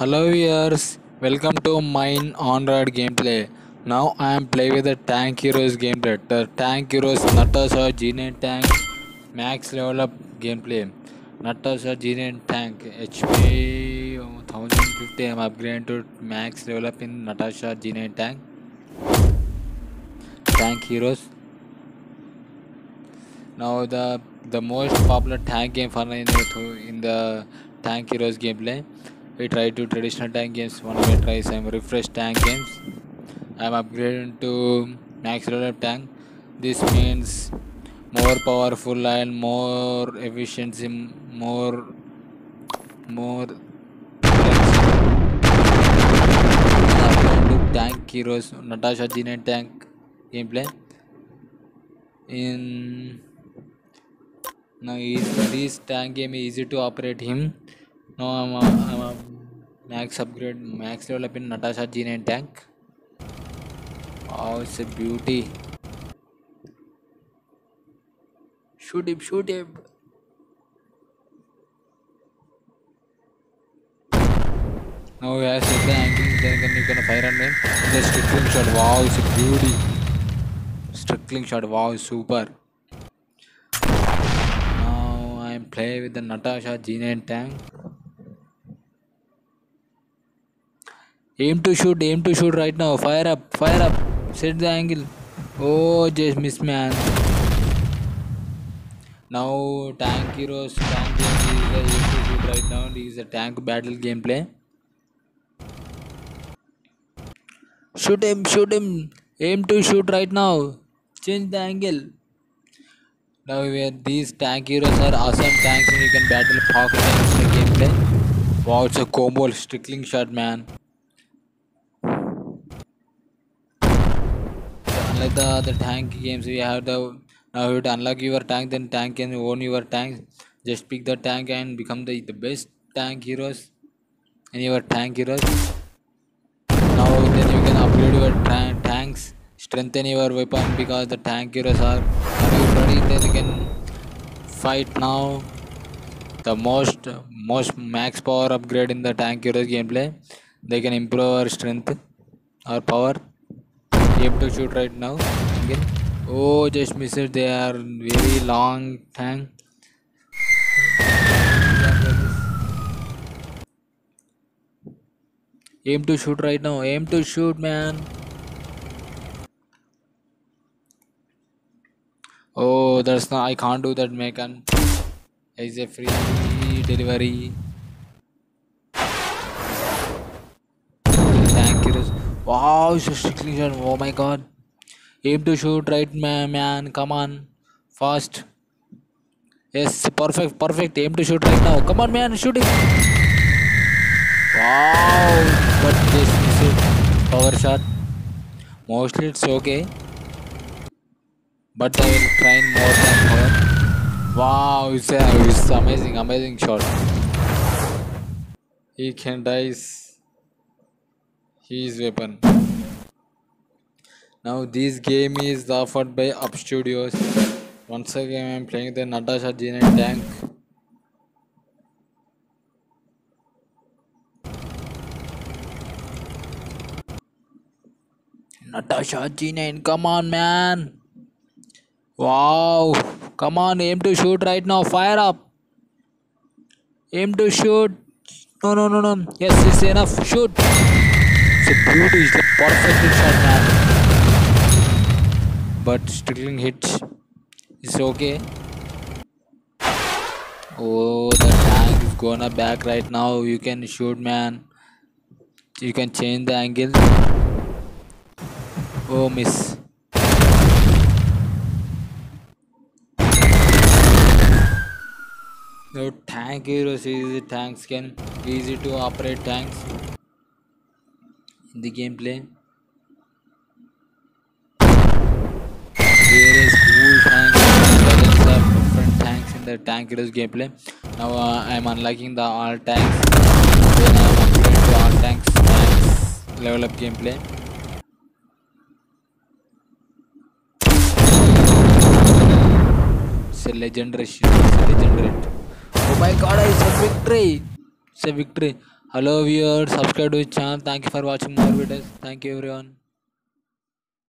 Hello viewers, welcome to Mine Android gameplay. Now I am playing with the Tank Heroes gameplay. The Tank Heroes Natasha G9 Tank Max Level Up gameplay. Natasha G9 Tank HP 1050 I am upgrading to Max Level Up in Natasha G9 Tank. Tank Heroes. Now the the most popular tank game for in the, in the Tank Heroes gameplay. We try to traditional tank games. One we try some refresh tank games. I'm upgrading to max level tank. This means more powerful and more efficiency, more more. tank heroes Natasha G9 tank gameplay. In now is this tank game easy to operate him. Now I'm a, I'm a max upgrade max level up in Natasha G9 tank. Oh, it's a beauty. Shoot him, shoot him. Now he has the angle, then you can fire on him. The strickling shot, wow, it's a beauty. Strickling shot, wow, super. Now I'm playing with the Natasha G9 tank. Aim to shoot, aim to shoot right now. Fire up, fire up. Set the angle. Oh, just miss man. Now tank heroes, tank game is the aim to shoot right now. This is a tank battle gameplay. Shoot him, shoot him. Aim to shoot right now. Change the angle. Now we are, these tank heroes are awesome tanks and you can battle pocket tanks in the gameplay. Wow, it's a combo strickling shot, man. Unlike the other tank games, we have the now you to unlock your tank, then tank can own your tank. Just pick the tank and become the, the best tank heroes in your tank heroes. Now then you can upgrade your ta- tanks, strengthen your weapon because the tank heroes are ready? Then you can fight now. The most most max power upgrade in the tank heroes gameplay. They can improve our strength or power. Aim to shoot right now. Again. Oh, just missed it. They are very long tank. Aim to shoot right now. Aim to shoot, man. Oh, that's not. I can't do that, Megan. It's a free delivery. Wow, it's a strickling shot. Oh my god. Aim to shoot right, man. man. Come on. Fast. Yes, perfect, perfect. Aim to shoot right now. Come on, man. Shoot it. Wow. But this is. Power shot. Mostly it's okay. But I will try more than power. Wow, it's, a, it's amazing, amazing shot. He can dice his weapon. Now this game is offered by Up Studios. Once again, I'm playing the Natasha G9 tank. Natasha G9, come on, man! Wow! Come on, aim to shoot right now. Fire up! Aim to shoot. No, no, no, no. Yes, it's enough. Shoot. A beauty. It's a perfect shot, man. But strickling hits. It's okay. Oh, the tank is gonna back right now. You can shoot, man. You can change the angle. Oh, miss. No tank heroes is tanks can easy to operate tanks in the gameplay. Various cool tanks, dozens of different tanks in the tank heroes gameplay. Now uh, I am unlocking the all tanks. Then I am upgrading to all tanks max level up gameplay. It's a legendary shit. It's a legendary. Oh my god, it's a victory! It's a victory. Hello viewers subscribe to the channel. Thank you for watching more videos. Thank you everyone